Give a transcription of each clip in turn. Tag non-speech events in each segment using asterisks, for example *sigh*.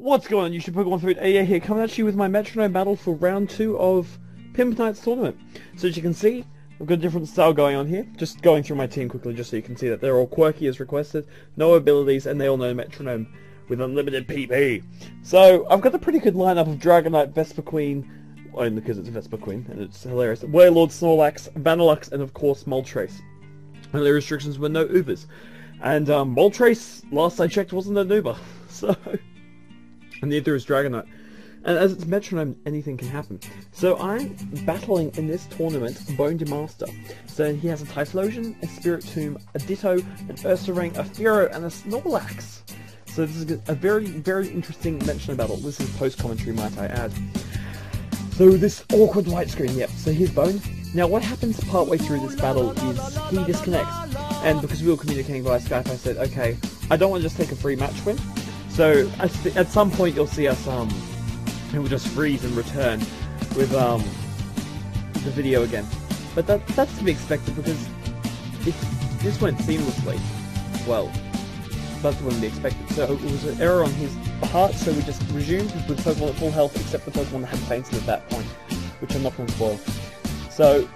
What's going on YouTube Pokemon Food AA here, coming at you with my Metronome battle for round 2 of PIMPNITE's tournament. So as you can see, I've got a different style going on here. Just going through my team quickly just so you can see that they're all quirky as requested, no abilities, and they all know Metronome with unlimited PP. So I've got a pretty good lineup of Dragonite, Vespiquen, only because it's Vespiquen, and it's hilarious, Wailord, Snorlax, Vanilluxe, and of course Moltres. Only restrictions were no Ubers. And um, Moltres, last I checked, wasn't an Uber. *laughs* So... *laughs* And neither is Dragonite. And as it's Metronome, anything can happen. So I'm battling in this tournament Bone Master. So he has a Typhlosion, a Spirit Spiritomb, a Ditto, an Ursaring, a Fearow, and a Snorlax. So this is a very, very interesting Metronome battle. This is post-commentary, might I add. So this awkward white screen, yep. So here's Bone. Now what happens partway through this battle is he disconnects. And because we were communicating via Skype, I said, okay, I don't want to just take a free match win. So at, some point you'll see us um, it will just freeze and return with um the video again. But that that's to be expected because if this went seamlessly, well, that wouldn't be expected. So it was an error on his part, so we just resumed with Pokemon at full health, except the Pokemon that had fainted at that point, which I'm not going to spoil. So,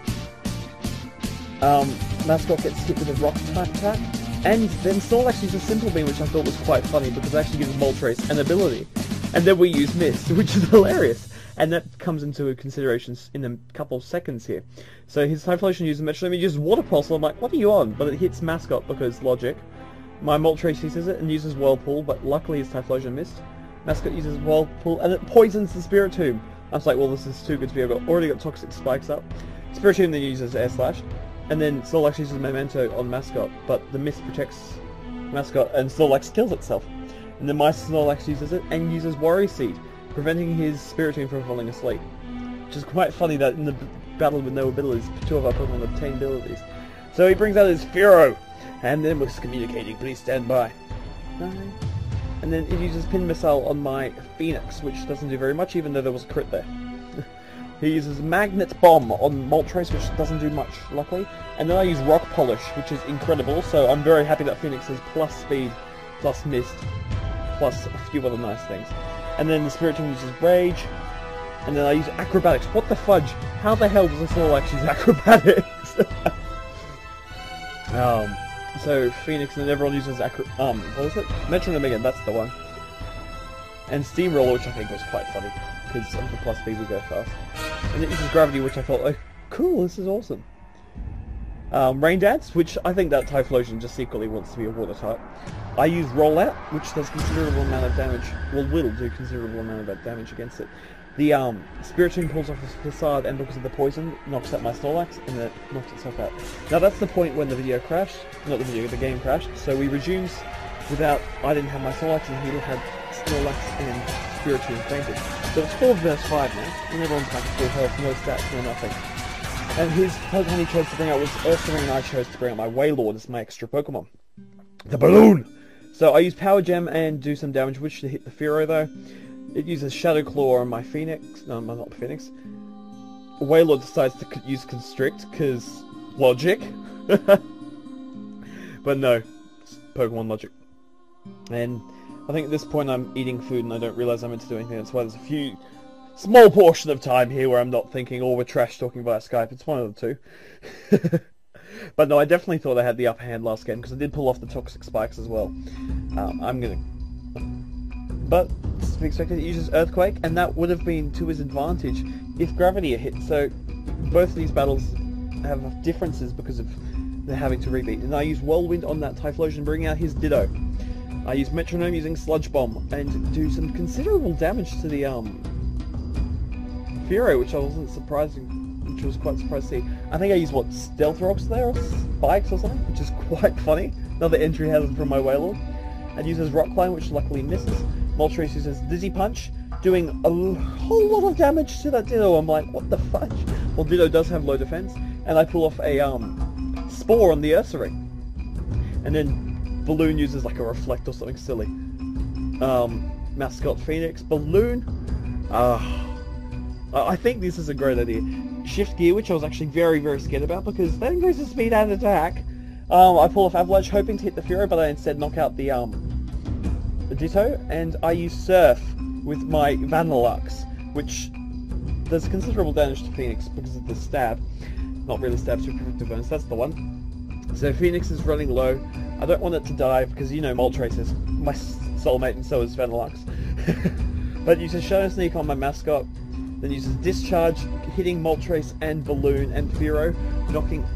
um, Mascot gets hit with a rock type attack, and then Snorlax uses Simple Beam, which I thought was quite funny because it actually gives Moltres an ability. And then we use Mist, *laughs* which is hilarious. And that comes into consideration in a couple of seconds here. So his Typhlosion uses Metronome, he uses Water Pulse, I'm like, what are you on? But it hits Mascot because logic. My Moltres uses it and uses Whirlpool, but luckily his Typhlosion missed. Mascot uses Whirlpool and it poisons the Spirit Spiritomb. I was like, well, this is too good to be. I've already got Toxic Spikes up. Spiritomb then uses Air Slash. And then Snorlax uses Memento on Mascot, but the Mist protects Mascot, and Snorlax kills itself. And then my Snorlax uses it and uses Worry Seed, preventing his Spiritomb from falling asleep. Which is quite funny that in the battle with no abilities, two of our Pokemon obtain abilities. So he brings out his Fearow, and then we're communicating, please stand by. And then it uses Pin Missile on my Phoenix, which doesn't do very much, even though there was a crit there. He uses Magnet Bomb on Moltres, which doesn't do much, luckily. And then I use Rock Polish, which is incredible, so I'm very happy that Phoenix has plus speed, plus mist, plus a few other nice things. And then the Spiritomb uses Rage, and then I use Acrobatics. What the fudge? How the hell does this all actually use *laughs* Acrobatics? *laughs* um, so Phoenix and everyone uses Acro... Um, what is it? Metronome again, that's the one. And Steamroller, which I think was quite funny because of the plus speed we go fast. And it uses gravity, which I thought, oh, cool, this is awesome. Um, Rain Dance, which I think that Typhlosion just secretly wants to be a water type. I use Rollout, which does considerable amount of damage, well, will do considerable amount of damage against it. The um, Spiritomb pulls off its facade, and because of the poison, knocks out my Snorlax, and then it knocks itself out. Now that's the point when the video crashed, not the video, the game crashed, so we resumed without, I didn't have my Snorlax, and he had Snorlax and Spiritomb fainted. So it's 4 verse 5 now, and everyone's at full health, no stats, no nothing. And his Pokemon he chose to bring out was Ursaring, and I chose to bring out my Wailord as my extra Pokemon. The Balloon! So I use Power Gem and do some damage, which to hit the Fearow though. It uses Shadow Claw on my Phoenix, no, not Phoenix. Wailord decides to use Constrict, because logic. *laughs* but no, Pokemon logic. And I think at this point I'm eating food and I don't realise I'm meant to do anything. That's why there's a few small portion of time here where I'm not thinking, oh, we're trash talking via Skype. It's one of the two. *laughs* but no, I definitely thought I had the upper hand last game because I did pull off the toxic spikes as well. Um, I'm gonna. But be expected, it uses Earthquake, and that would have been to his advantage if Gravity had hit. So both of these battles have differences because of they're having to rebeat. And I use Whirlwind on that Typhlosion, bringing out his Ditto. I use Metronome using Sludge Bomb and do some considerable damage to the um Fearow, which I wasn't surprising, which was quite surprised to see. I think I used what Stealth Rocks there, or Spikes or something, which is *laughs* quite funny. Another entry hazard from my Wailord. And uses Rock Climb, which luckily misses. Moltres uses Dizzy Punch, doing a whole lot of damage to that Ditto. I'm like, what the fudge? Well, Ditto does have low defense, and I pull off a um Spore on the Ursaring. And then Balloon uses like a reflect or something silly. Um, mascot Phoenix. Balloon. Uh, I think this is a great idea. Shift gear, which I was actually very, very scared about because that increases speed and attack. Um, I pull off Avalanche hoping to hit the Fearow, but I instead knock out the um, Ditto, and I use Surf with my Vanilluxe, which does considerable damage to Phoenix because of the stab. Not really stab, super effective bonus, that's the one. So Phoenix is running low. I don't want it to die because you know Moltres is my soulmate and so is Vanilluxe. *laughs* but uses Shadow Sneak on my mascot, then uses Discharge, hitting Moltres and Balloon and Fearow, knocking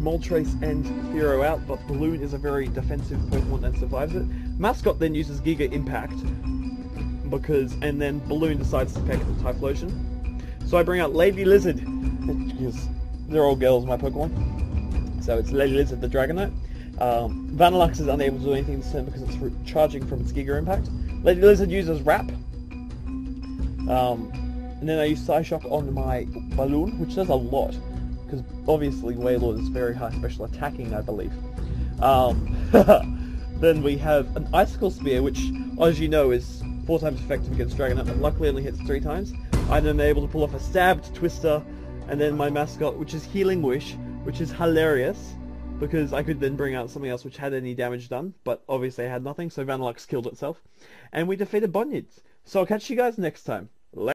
Moltres and Fearow out, but Balloon is a very defensive Pokemon and survives it. Mascot then uses Giga Impact, because, and then Balloon decides to peck the Typhlosion. So I bring out Lady Lizard, because they're all girls, my Pokemon. So it's Lady Lizard the Dragonite. Um, Vanilluxe is unable to do anything this turn because it's charging from its Giga Impact. Lady Lizard uses Wrap. Um, and then I use Psyshock on my Balloon, which does a lot. Because obviously Wailord is very high special attacking, I believe. Um, *laughs* then we have an Icicle Spear, which, as you know, is four times effective against Dragonite, but luckily only hits three times. I'm then able to pull off a stabbed Twister, and then my mascot, which is Healing Wish, which is hilarious, because I could then bring out something else which had any damage done, but obviously I had nothing, so Vanilluxe killed itself. And we defeated Bonyids. So I'll catch you guys next time.